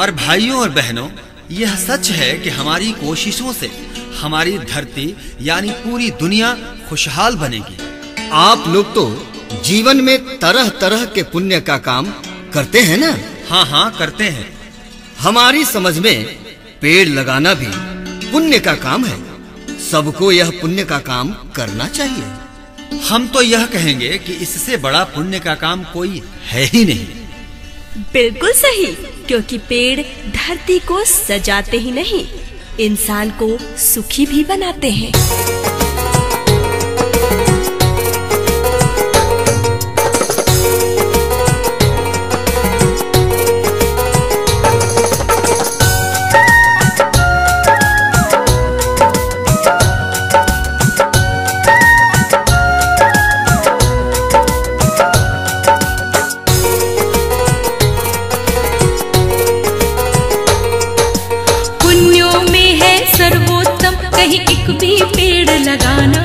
और भाइयों और बहनों यह सच है कि हमारी कोशिशों से हमारी धरती यानी पूरी दुनिया खुशहाल बनेगी। आप लोग तो जीवन में तरह तरह के पुण्य का काम करते हैं ना? हाँ हाँ करते हैं। हमारी समझ में पेड़ लगाना भी पुण्य का काम है। सबको यह पुण्य का काम करना चाहिए। हम तो यह कहेंगे कि इससे बड़ा पुण्य का काम कोई है ही नहीं। बिल्कुल सही। क्योंकि पेड़ धरती को सजाते ही नहीं इंसान को सुखी भी बनाते हैं। कहीं एक भी पेड़ लगाना।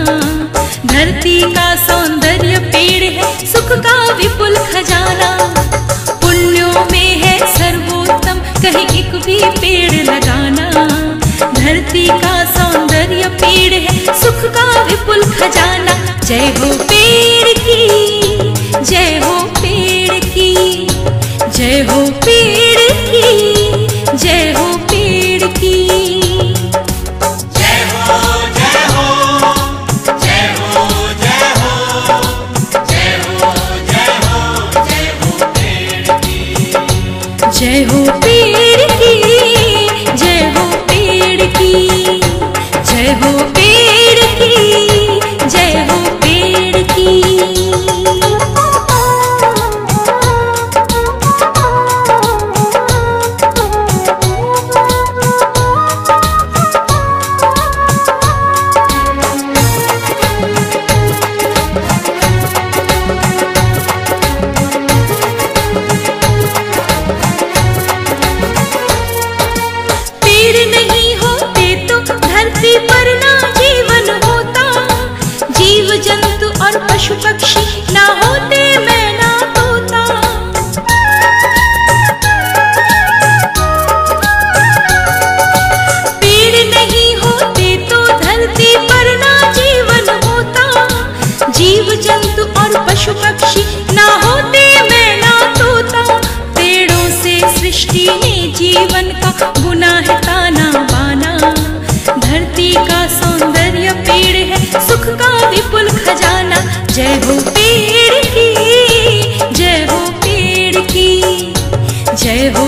धरती का सौंदर्य पेड़ है, सुख का विपुल खजाना। पुण्यों में है सर्वोत्तम, कहीं एक भी पेड़ लगाना। धरती का सौंदर्य पेड़ है, सुख का विपुल खजाना। जय हो पेड़ की, जय हो पेड़ की, जय हो पेड़ की। जय हो पेड़ की जय हो पेड़ की जय हो पशु पक्षी ना होते मैं ना तोता पेड़ नहीं होते तो धरती पर ना जीवन होता। जीव जंतु और पशु पक्षी ना होते मैं ना तोता। पेड़ों से सृष्टि ने जीवन का गुना है ताना बाना जय हो पेड़ की जय हो पेड़ की जय हो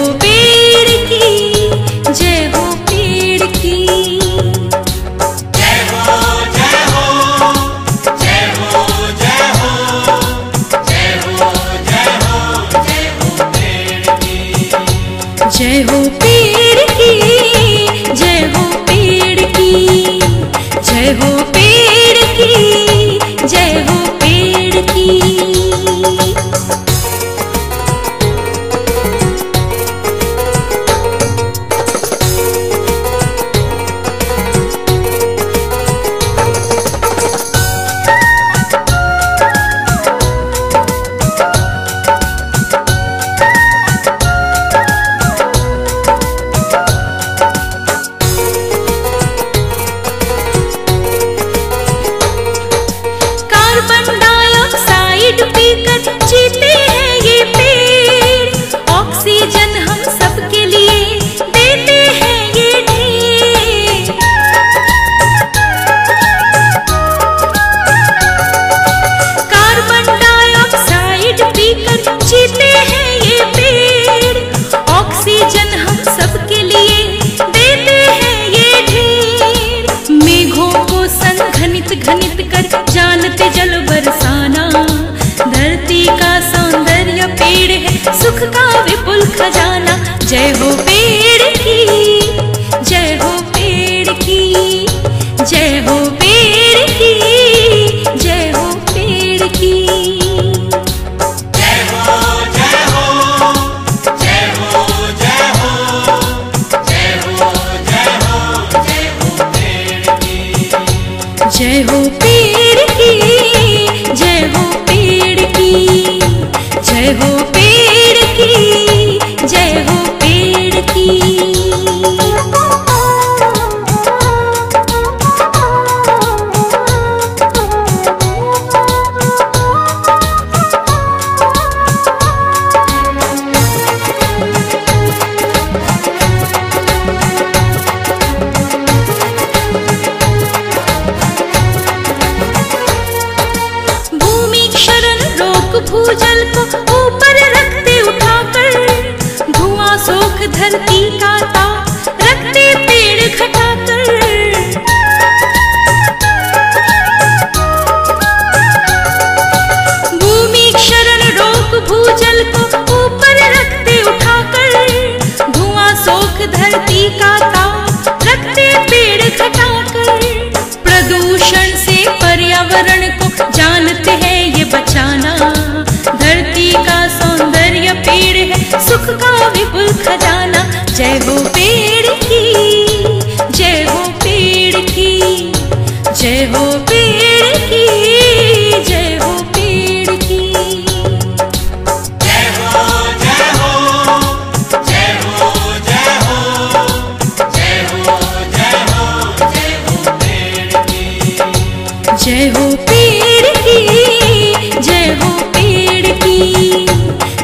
जय हो पेड़ की, जय हो पेड़ की,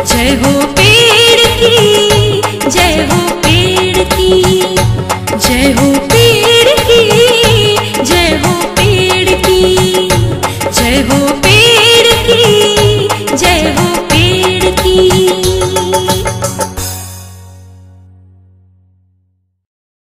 जय हो पेड़ की, जय हो पेड़ की, जय हो पेड़ की।